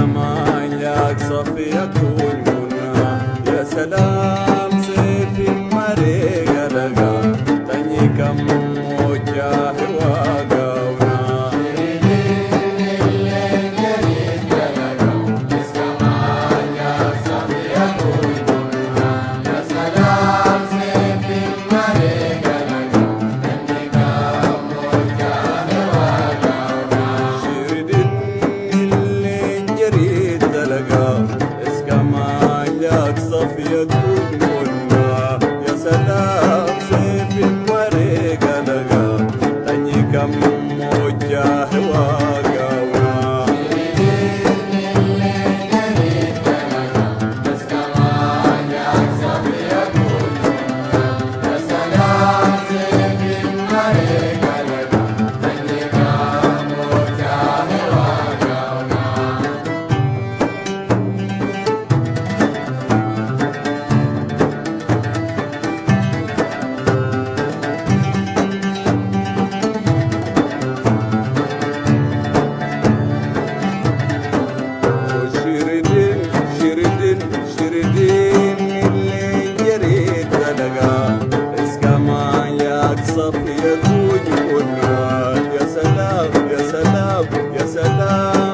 جمالك صفية المنى يا سلام. Mmoja hewa صفي كوجونا يا سلام يا سلام يا سلام.